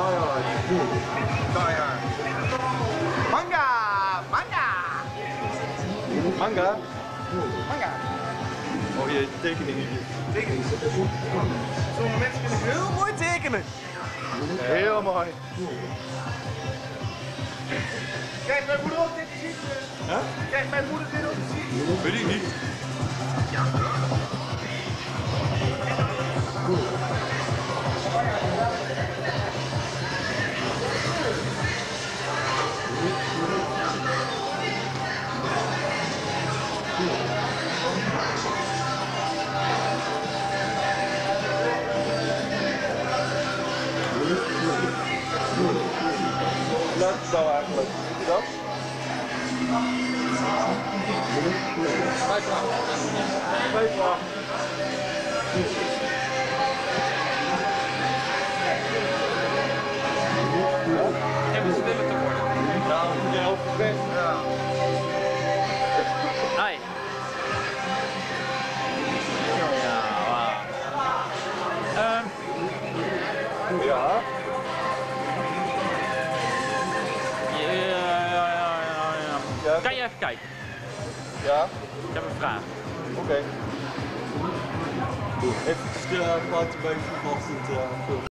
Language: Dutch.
hard. Die hard. Manga! Manga! Manga? Manga! Oh je tekeningen. Tekenen. Sommige mensen kunnen heel mooi tekenen. Heel mooi. Krijgt mijn moeder ook dit te zien? Huh? Krijgt mijn moeder dit ook te zien? Weet ik niet. Dat nou eigenlijk. Weet je dat? Vijflaag. Hebben ja. Kan je even kijken? Ja. Ik heb een vraag. Oké. Even de plaatje bij uh,